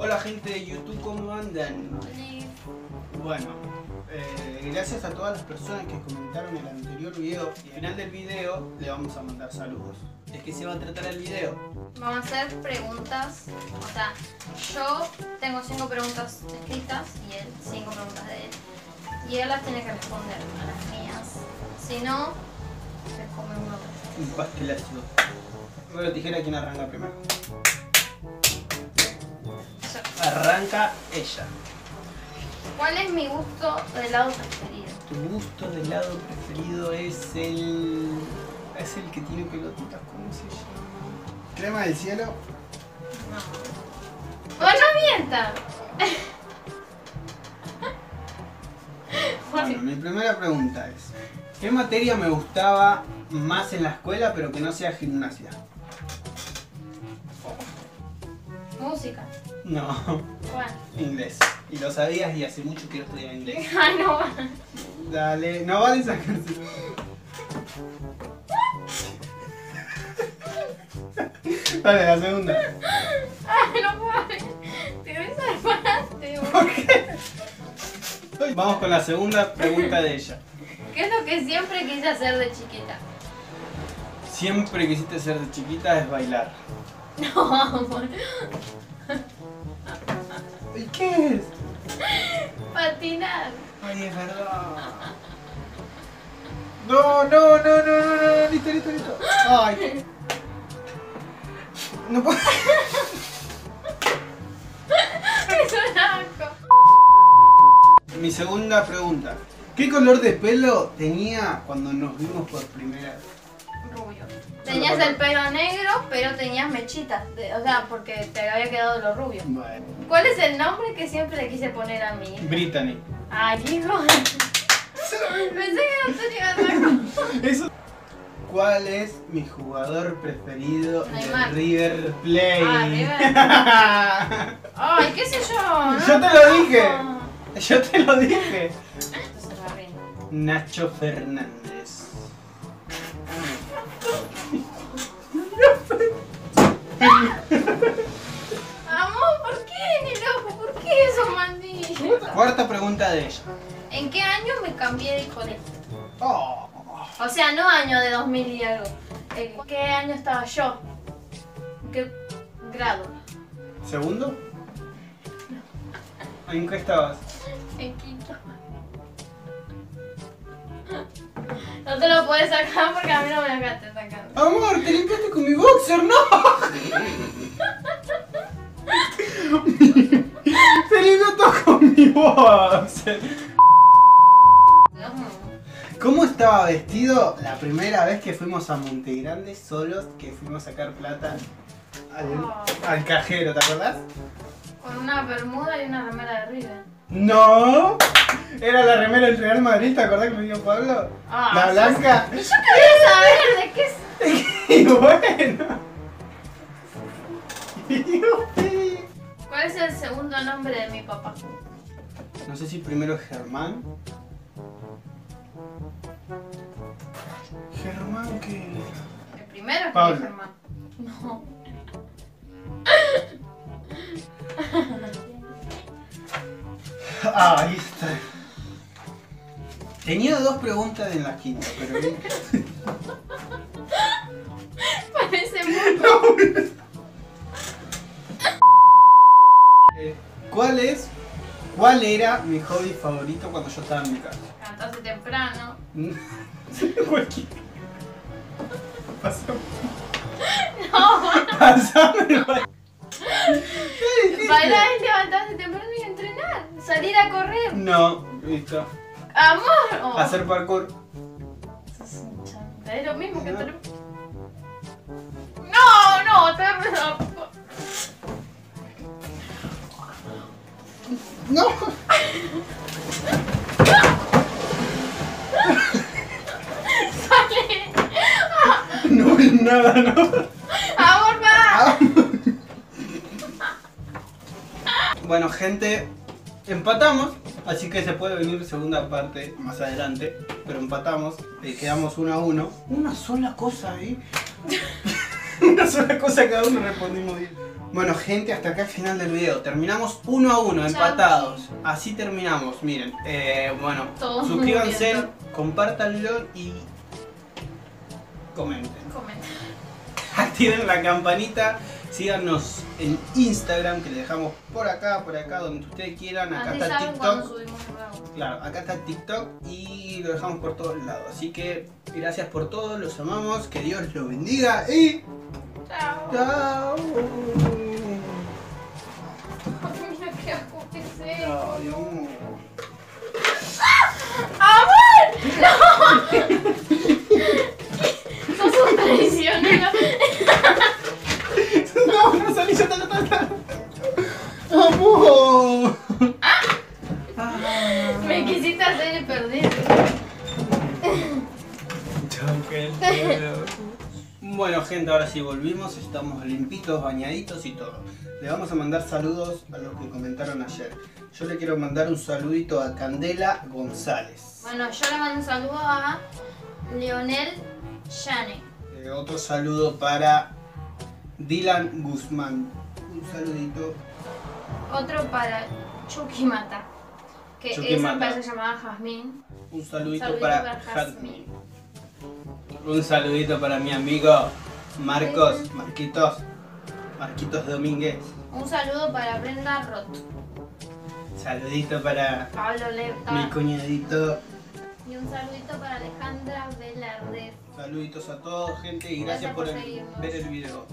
Hola gente de YouTube, ¿cómo andan? Bueno, eh, gracias a todas las personas que comentaron el anterior video y al final del video le vamos a mandar saludos. ¿De qué se va a tratar el video? Vamos a hacer preguntas. O sea, yo tengo cinco preguntas escritas y él cinco preguntas de él. Y él las tiene que responder a las mías. Si no, se come uno. Un pastelazo. Bueno, tijera, ¿quién arranca primero? Arranca ella. ¿Cuál es mi gusto de helado preferido? Tu gusto de helado preferido es el. es el que tiene pelotitas, ¿cómo se llama? ¿Crema del cielo? No. ¡Oh, no mienta! Bueno, mi primera pregunta es: ¿Qué materia me gustaba más en la escuela pero que no sea gimnasia? Música. No, ¿Cuál? inglés. Y lo sabías y hace mucho quiero estudiar inglés. Ay, no. Dale, no vale sacarse. Dale, la segunda. Ay, no puedo. Te ves salvaste. ¿Por qué? Vamos con la segunda pregunta de ella. ¿Qué es lo que siempre quise hacer de chiquita? Siempre quisiste ser de chiquita es bailar. No, amor. Ay, es verdad. No, no, no, no, no, no, listo, listo, listo. Ay. No puedo. Es un asco. Mi segunda pregunta. ¿Qué color de pelo tenía cuando nos vimos por primera vez? Tenías el pelo negro, pero tenías mechitas. de- o sea, porque te había quedado lo rubio. Bueno. ¿Cuál es el nombre que siempre le quise poner a mí? Brittany. Ay, hijo. Pensé que no tenía Eso. ¿Cuál es mi jugador preferido Neymar. de River Plate? Ah, River. Ay, qué sé yo. Yo te lo dije. Yo te lo dije. Nacho Fernández. Amor, ¿por qué, loco? ¿Por qué eso, mandilla? Cuarta pregunta de ella. ¿En qué año me cambié de colegio? Oh. O sea, no año de 2000 y algo. ¿En qué año estaba yo? ¿En qué grado? ¿Segundo? ¿En qué estabas? En quinto. No te lo puedes sacar porque a mí no me sacando. Amor, te limpiaste con mi boxer, no. Se limpió todo con mi boxer. ¿Cómo estaba vestido la primera vez que fuimos a Montegrande solos, que fuimos a sacar plata al, al cajero, ¿te acordás? Con una bermuda y una remera de River. No, era la remera del Real Madrid, ¿te acordás que me dio Pablo? Ah, la sí. blanca. Y yo quería saber de qué No sé si primero es Germán. Germán que. El primero es Pablo. Germán. No. Ah, ahí está. Tenía dos preguntas en la quinta, pero. Parece muy. Eh, ¿Cuál es? ¿Cuál era mi hobby favorito cuando yo estaba en mi casa? Cantaste temprano. Cualquiera. Pasame. No, Pasame. ¿Qué dijiste? bailar es levantarse temprano y entrenar. Salir a correr. No, listo. Amor. Oh. Hacer parkour. Sos un chanta, Es lo mismo que tener. No, no, te No. Sale. No vi nada, no. Amor, va. Bueno, gente, empatamos, así que se puede venir segunda parte más adelante, pero empatamos, eh, quedamos uno a uno. Una sola cosa ahí. Una sola cosa cada uno respondimos bien. Bueno, gente, hasta acá el final del video. Terminamos uno a uno, Chau, empatados. Así terminamos, miren. Eh, bueno, suscríbanse, compártanlo y comenten. Comenta. Activen la campanita. Síganos en Instagram, que le dejamos por acá, por acá, donde ustedes quieran. Acá Así está el TikTok. Claro, acá está el TikTok y lo dejamos por todos lados. Así que gracias por todo, los amamos, que Dios los bendiga y Chao. chao. Mira qué asco que sé. Ay, Dios mío. Sos un traicionero. No, no salí yo tan tan. ¡Amor! Me quisiste hacer perder. Bueno gente, ahora sí volvimos, estamos limpitos, bañaditos y todo. Le vamos a mandar saludos a los que comentaron ayer. Yo le quiero mandar un saludito a Candela González. Bueno, yo le mando un saludo a Leonel Yane. Eh, otro saludo para Dylan Guzmán. Un saludito. Otro para Chucky Mata. Que Chucky esa Mata. se llamaba Jazmín. Un saludito, Saludito para, para Jazmín. Un saludito para mi amigo Marcos, Marquitos, Marquitos Domínguez. Un saludo para Brenda Roth. Saludito para Pablo mi Lepta. cuñadito. Y un saludito para Alejandra Velarde. Saluditos a todos, gente, y gracias, Gracias por por el- seguirnos. ver el video.